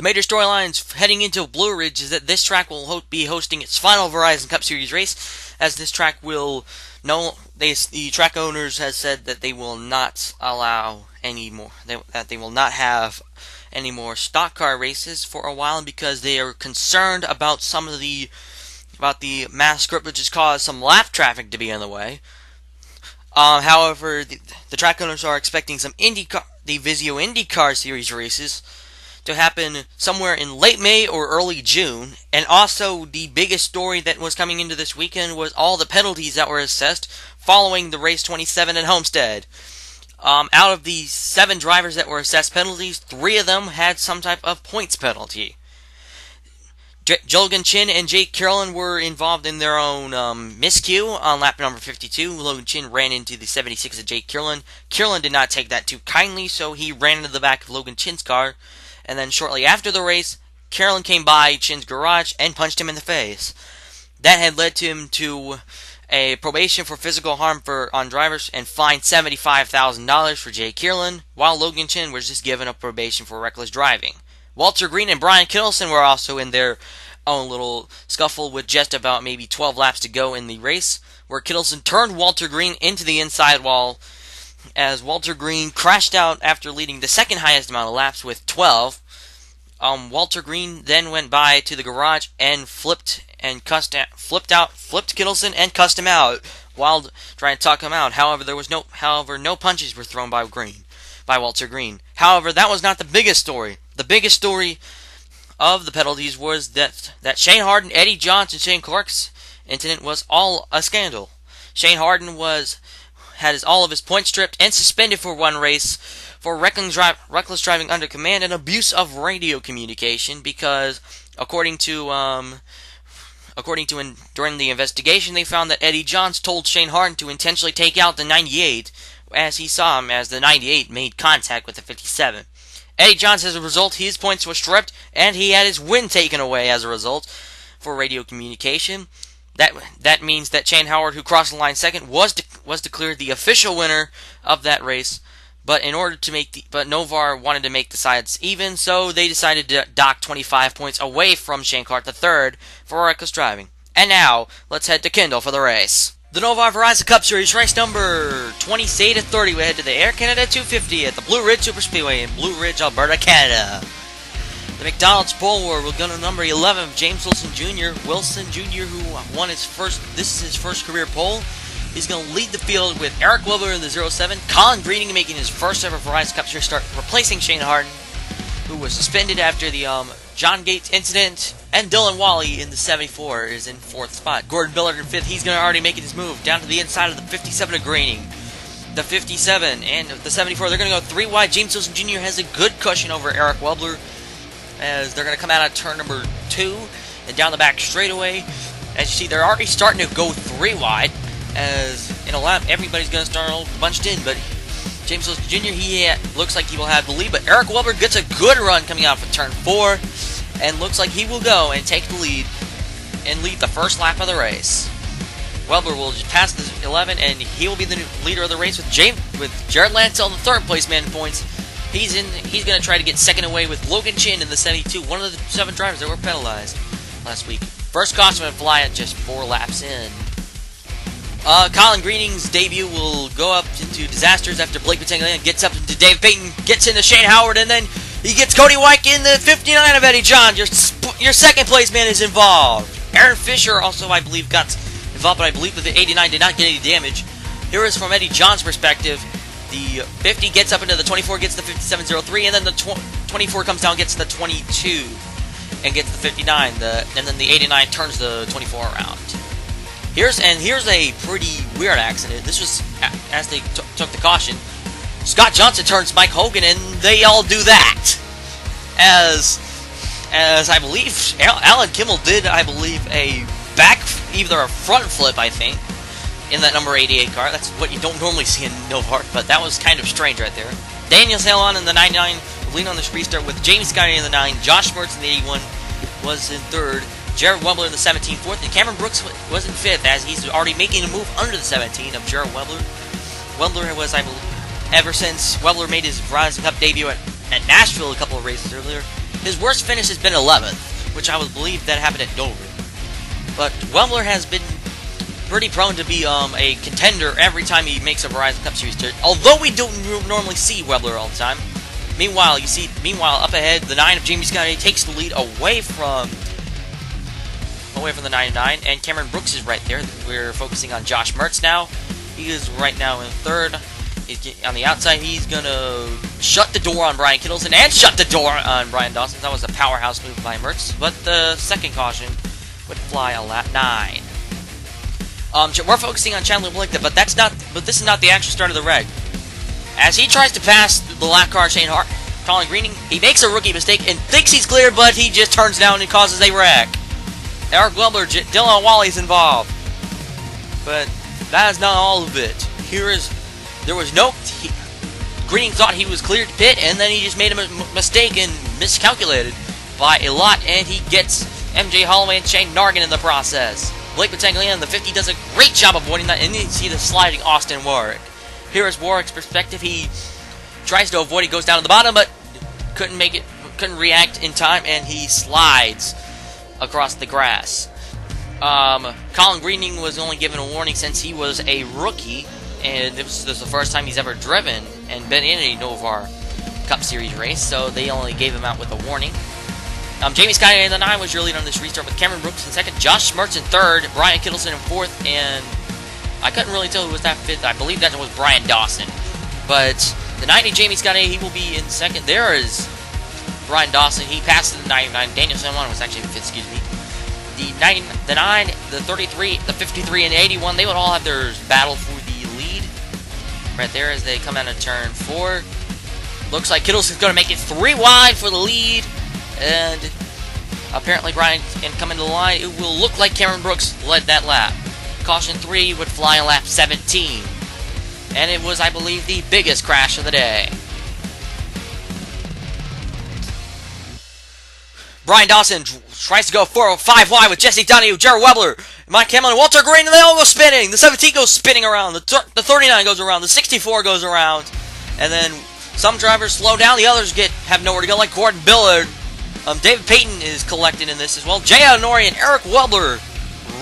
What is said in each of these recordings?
The major storylines heading into Blue Ridge is that this track will ho- be hosting its final Verizon Cup Series race, as this track will no they the track owners has said that they will not allow any more they, that they will not have any more stock car races for a while because they are concerned about some of the about the mass script which has caused some lap traffic to be in the way. Um, however, the, the track owners are expecting some IndyCar, the Vizio IndyCar Series races to happen somewhere in late May or early June. And also, the biggest story that was coming into this weekend was all the penalties that were assessed following the race 27 at Homestead. Um, out of the seven drivers that were assessed penalties, three of them had some type of points penalty. J- Logan Chin and Jake Carlin were involved in their own um, miscue on lap number 52. Logan Chin ran into the 76 of Jake Carlin. Carlin did not take that too kindly, so he ran into the back of Logan Chin's car. And then shortly after the race, Carolyn came by Chin's garage and punched him in the face. That had led to him to a probation for physical harm for on drivers and fined $75,000 for Jay Carlin, while Logan Chin was just given a probation for reckless driving. Walter Green and Brian Kittleson were also in their own little scuffle with just about maybe 12 laps to go in the race, where Kittleson turned Walter Green into the inside wall as Walter Green crashed out after leading the second highest amount of laps with 12. Um, Walter Green then went by to the garage and flipped and cussed out, flipped out, flipped Kittleson and cussed him out while trying to talk him out. However, there was no, however, no punches were thrown by Green, by Walter Green. However, that was not the biggest story. The biggest story of the penalties was that that Shane Harden, Eddie Johnson, Shane Clark's incident was all a scandal. Shane Harden was had his, all of his points stripped and suspended for one race for reckless, reckless driving under command and abuse of radio communication because, according to um, according to in, during the investigation, they found that Eddie Johns told Shane Harden to intentionally take out the 98 as he saw him as the 98 made contact with the 57. Eddie Johns, as a result, his points were stripped and he had his win taken away as a result for radio communication. That that means that Shane Howard, who crossed the line second, was de- was declared the official winner of that race. But in order to make the but Novar wanted to make the sides even, so they decided to dock 25 points away from Shane Clark III for reckless driving. And now let's head to Kendall for the race. The Novar Verizon Cup Series race number 28 to 30. We head to the Air Canada 250 at the Blue Ridge Super Speedway in Blue Ridge, Alberta, Canada. The McDonald's War will go to number 11, James Wilson Jr. Wilson Jr., who won his first, this is his first career pole. He's going to lead the field with Eric Wilbur in the 07, Colin Greening making his first ever Verizon Cup Series start, replacing Shane Harden, who was suspended after the um, John Gates incident, and Dylan Wally in the 74 is in fourth spot. Gordon Billard in fifth. He's going to already make his move down to the inside of the 57 of Greening. The 57 and the 74, they're going to go three wide. James Wilson Jr. has a good cushion over Eric Webler as they're going to come out of turn number two and down the back straightaway. As you see, they're already starting to go three wide. As in a lap, everybody's going to start all bunched in, but James Wilson Jr. he uh, looks like he will have the lead, but Eric Weber gets a good run coming out from turn four, and looks like he will go and take the lead and lead the first lap of the race. Weber will just pass the 11, and he will be the leader of the race with James with Jared Lancel, the third place man in points. He's in. He's going to try to get second away with Logan Chin in the 72, one of the seven drivers that were penalized last week. First caution would fly at just four laps in. Uh, Colin Greening's debut will go up into disasters after Blake Battaglia gets up into Dave Payton, gets into Shane Howard, and then he gets Cody White in the 59 of Eddie John. Your your second place man is involved. Aaron Fisher also, I believe, got involved, but I believe that the 89 did not get any damage. Here is from Eddie John's perspective. The 50 gets up into the 24, gets the 5703, and then the tw 24 comes down, gets the 22, and gets the 59. The and then the 89 turns the 24 around. Here's and here's a pretty weird accident. This was as they took the caution. Scott Johnson turns Mike Hogan, and they all do that. As as I believe Alan Kimmel did, I believe a back either a front flip, I think, in that number 88 car. That's what you don't normally see in Novar, but that was kind of strange right there. Daniel Salon in the 99, lean on the restart with James Scotty in the 9, Josh Mertz in the 81 was in third, Jared Webler in the 17 fourth, and Cameron Brooks was in fifth as he's already making a move under the 17 of Jared Webler. Webler was, I believe, ever since Webler made his Verizon Cup debut at, at Nashville a couple of races earlier, His worst finish has been 11th, which I would believe that happened at Dover. But Webler has been pretty prone to be um, a contender every time he makes a Verizon Cup Series turn. Although we don't normally see Webler all the time. Meanwhile, you see, meanwhile up ahead, the nine of Jamie Scotty takes the lead away from away from the 99, and Cameron Brooks is right there. We're focusing on Josh Mertz now. He is right now in third. He's on the outside. He's gonna shut the door on Brian Kittleson and shut the door on Brian Dawson. That was a powerhouse move by Mertz. But the second caution would fly a lap nine. Um, we're focusing on Chandler Blinkta, but that's not. But this is not the actual start of the reg. As he tries to pass the lap car Shane Hart, Colin Greening, he makes a rookie mistake and thinks he's clear, but he just turns down and causes a wreck. Eric Webler, Dylan Wally's involved, but that is not all of it. Here is there was no. He, Greening thought he was cleared to pit, and then he just made a mistake and miscalculated by a lot, and he gets MJ Holloway and Shane Nargan in the process. Blake Battaglia in the 50 does a great job avoiding that, and you see the sliding Austin Warwick. Here is Warwick's perspective. He tries to avoid, he goes down to the bottom, but couldn't make it, couldn't react in time, and he slides across the grass. Um, Colin Greening was only given a warning since he was a rookie, and this was the first time he's ever driven and been in a Novar Cup Series race, so they only gave him out with a warning. Um, Jamie Scott in the 9 was your lead on this restart with Cameron Brooks in second, Josh Mertz in third, Brian Kittleson in fourth, and I couldn't really tell who was that fifth. I believe that was Brian Dawson. But the 90 Jamie Scott he will be in second. There is Brian Dawson. He passed the 99. Daniel Simon was actually fifth, excuse me. The 9, the 9, the 33, the 53, and the 81, they would all have their battle for the lead. Right there as they come out of turn four. Looks like Kittle's going to make it three wide for the lead. And apparently Brian and coming to the line, it will look like Cameron Brooks led that lap. Caution 3 would fly on lap 17. And it was, I believe, the biggest crash of the day. Brian Dawson tries to go 4 5 wide with Jesse Donahue, Jared Webler, Mike Hamlin, Walter Green, and they all go spinning. The 17 goes spinning around. The, the 39 goes around. The 64 goes around. And then some drivers slow down. The others get have nowhere to go, like Gordon Billard um, David Payton is collected in this as well. Jay Honori and Eric Webler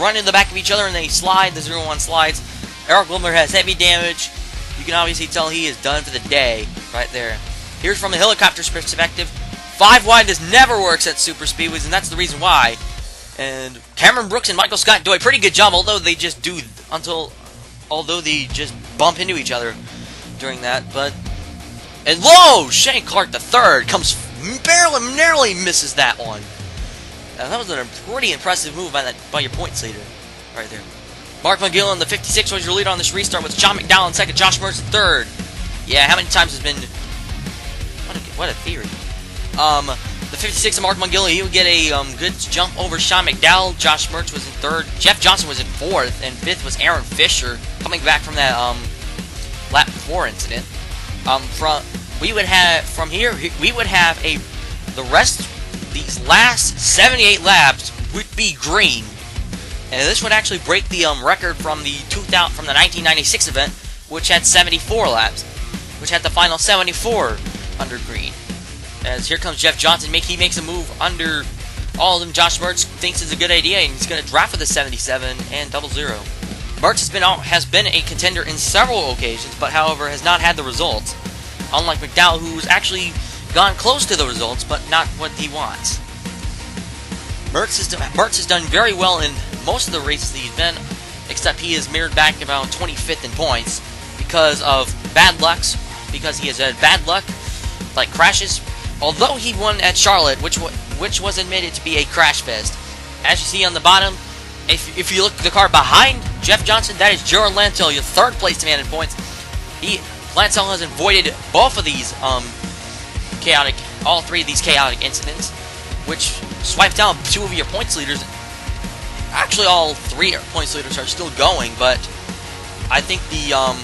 run in the back of each other and they slide. The 0-1 slides. Eric Webler has heavy damage. You can obviously tell he is done for the day right there. Here's from the helicopter's perspective. Five wide this never works at super speedways, and that's the reason why. And Cameron Brooks and Michael Scott do a pretty good job, although they just do until, although they just bump into each other during that. But and whoa, Shane Clark the third comes barely, narrowly misses that one. Uh, that was a pretty impressive move by that by your points leader, right there. Mark McGill in the 56 was your leader on this restart with John McDowell in second, Josh Mertz in third. Yeah, how many times has been? What a, what a theory. Um, the 56 of Mark McGill, he would get a um, good jump over Sean McDowell. Josh Mertz was in third. Jeff Johnson was in fourth, and fifth was Aaron Fisher coming back from that um, lap four incident. Um, from we would have from here we would have a the rest these last 78 laps would be green. And this would actually break the um, record from the 2000 from the 1996 event which had 74 laps which had the final 74 under green. As here comes Jeff Johnson make he makes a move under all of them. Josh Mertz thinks is a good idea and he's going to draft for the 77 and double zero. Mertz has been has been a contender in several occasions but however has not had the results unlike McDowell, who's actually gone close to the results, but not what he wants. Mertz has, Mertz has done very well in most of the races that he's been, except he is mirrored back about 25th in points because of bad lucks, because he has had bad luck, like crashes. Although he won at Charlotte, which which was admitted to be a crash fest. As you see on the bottom, if, if you look at the car behind Jeff Johnson, that is Jared Lancel, your third place man in points. He Lancel has avoided both of these um, chaotic, all three of these chaotic incidents, which swipe down two of your points leaders. Actually, all three points leaders are still going, but I think the um,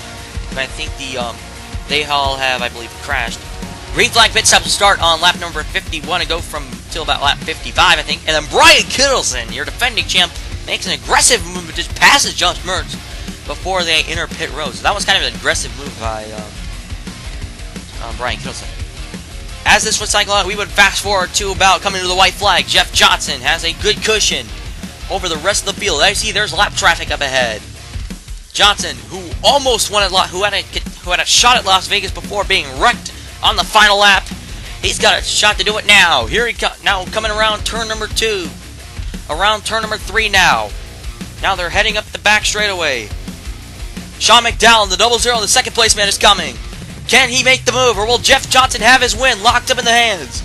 I think the um, they all have, I believe, crashed. Green flag pit stop start on lap number 51 and go from till about lap 55, I think. And then Brian Kittleson, your defending champ, makes an aggressive move, just passes Josh Mertz before they enter pit road. So that was kind of an aggressive move by um, um, Brian Kittleson. As this would cycle out, we would fast forward to about coming to the white flag. Jeff Johnson has a good cushion over the rest of the field. You see, there's lap traffic up ahead. Johnson, who almost won at who had a who had a shot at Las Vegas before being wrecked on the final lap, he's got a shot to do it now. Here he comes now coming around turn number two, around turn number three now. Now they're heading up the back straightaway. Sean McDowell, the double zero, the second place man is coming. Can he make the move, or will Jeff Johnson have his win locked up in the hands?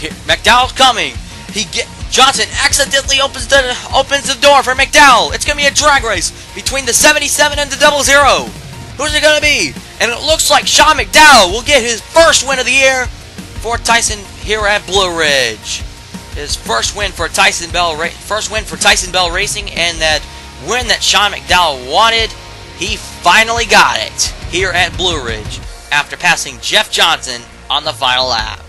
Here, McDowell's coming. He get Johnson accidentally opens the opens the door for McDowell. It's gonna be a drag race between the 77 and the double zero. Who's it gonna be? And it looks like Sean McDowell will get his first win of the year for Tyson here at Blue Ridge. His first win for Tyson Bell, first win for Tyson Bell Racing, and that win that Sean McDowell wanted, he finally got it here at Blue Ridge after passing Jeff Johnson on the final lap.